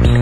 You.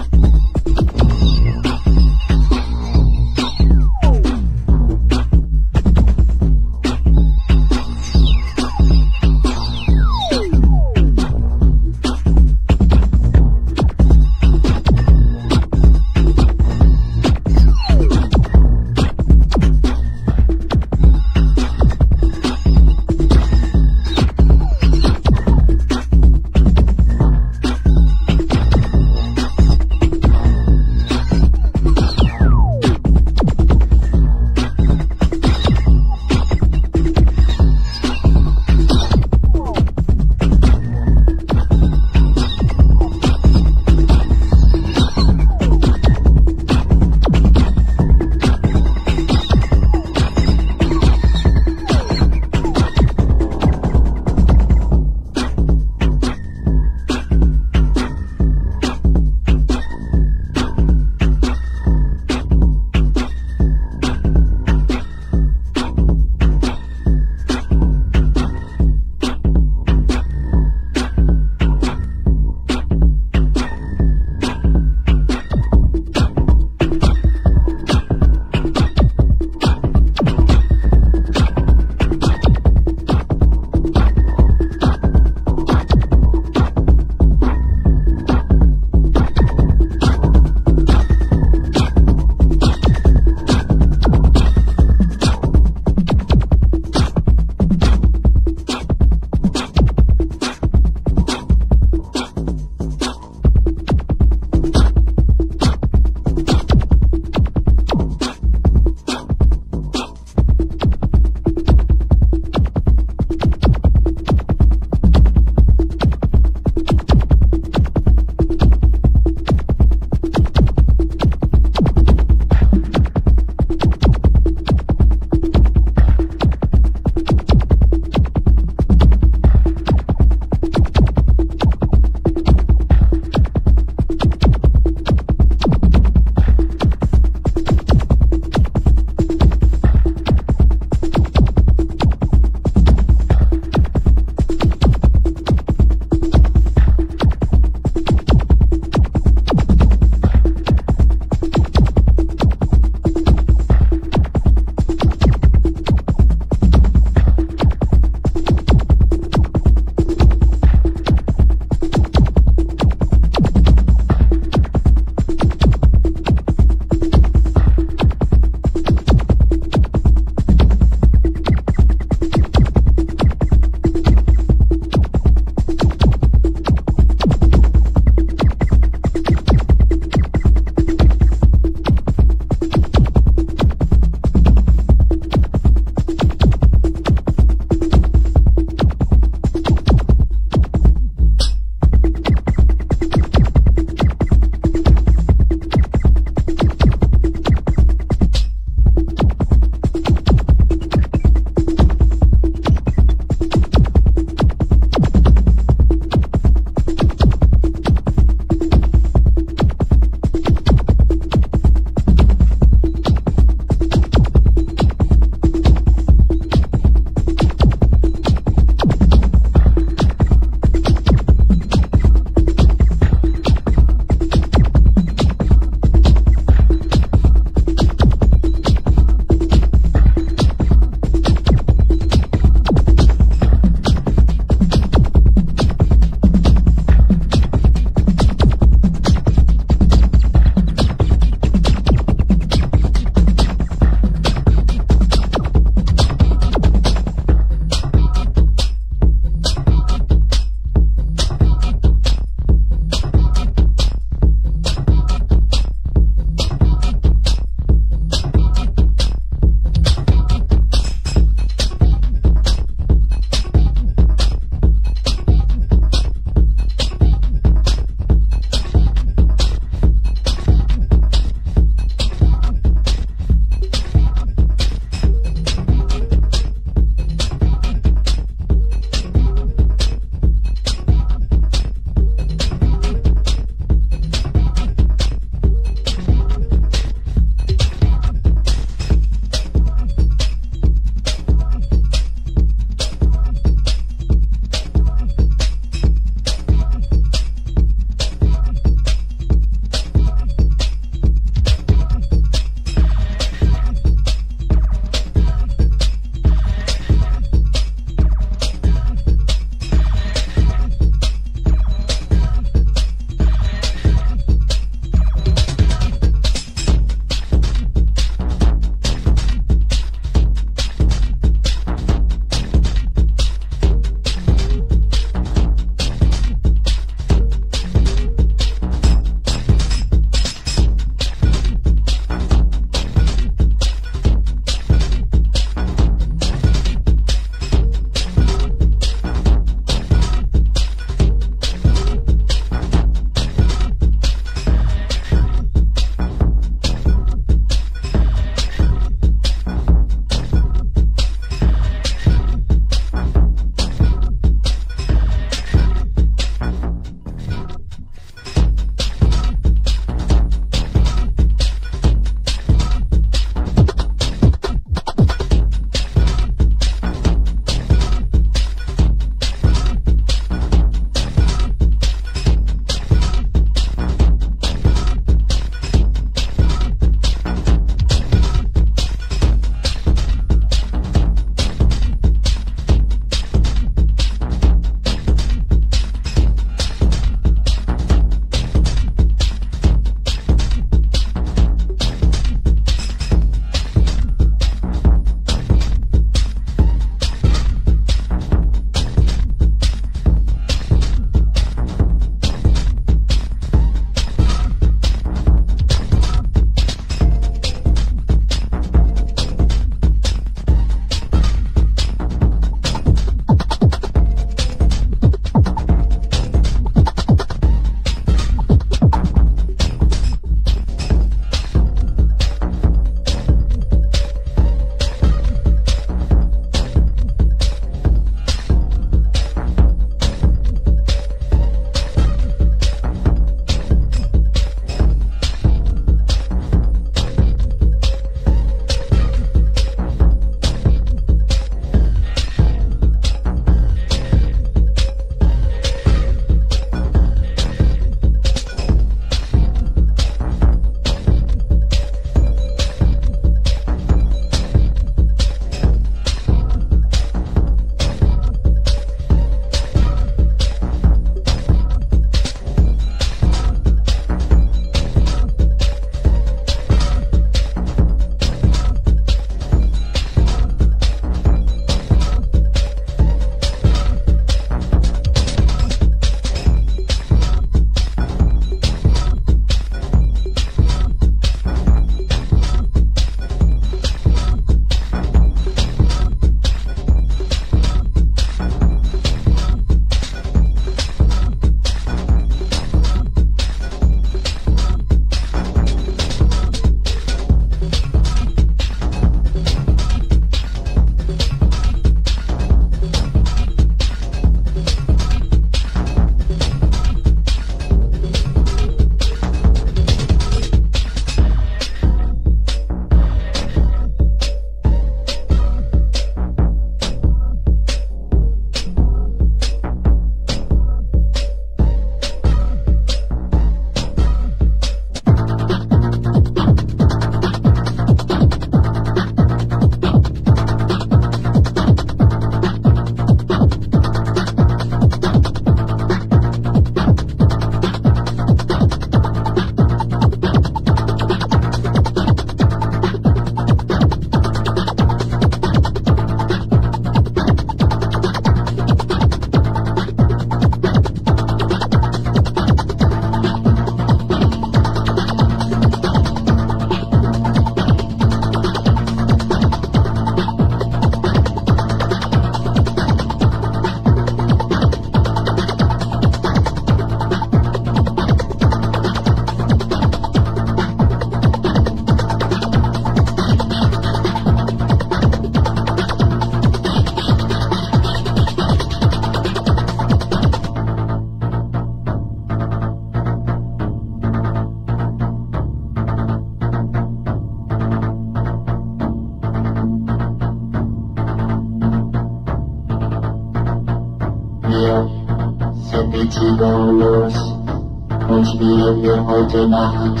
your word in my heart.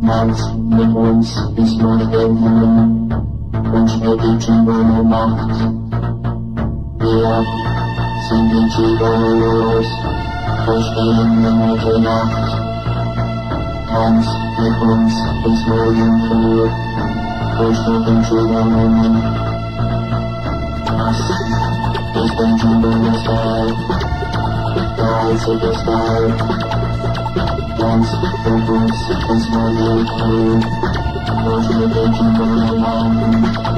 Man's ignorance is more than human, which may be tremble in my heart. We are singing to the rulers, frustrating the word in the heart. Man's ignorance is more than fear, frustrating to the woman. Our sin is the tremble in the sky, the eyes of the sky. Once, once, once, once, once, once, once, once, once, once, once, once, once, once, once, once, once, once, once, once,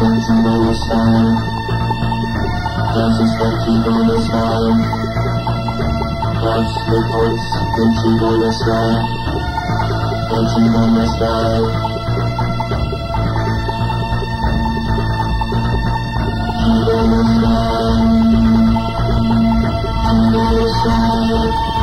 birds in the sky. They're just looking for the sky. Watch the birds looking for the sky. Looking for the sky. Under the sky, under the sky.